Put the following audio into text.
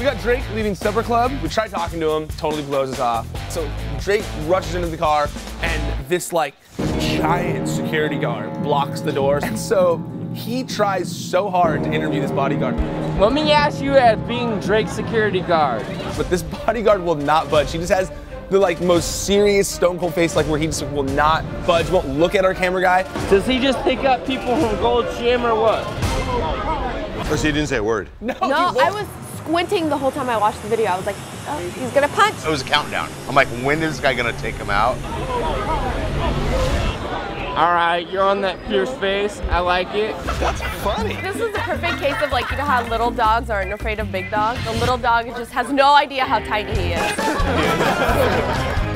we got Drake leaving Supper Club. We tried talking to him, totally blows us off. So Drake rushes into the car, and this like giant security guard blocks the doors. And so he tries so hard to interview this bodyguard, Let me ask you as being Drake's security guard. but this bodyguard will not budge. He just has the like most serious stone cold face, like where he just will not budge, won't look at our camera guy. Does he just pick up people from Gold Gym or what? First, he didn't say a word. No, No, he won't. I was squinting the whole time I watched the video. I was like, oh, he's gonna punch. It was a countdown. I'm like, when is this guy gonna take him out? All right, you're on that fierce face. I like it. That's funny. This is the perfect case of like, you know how little dogs aren't afraid of big dogs? The little dog just has no idea how tiny he is.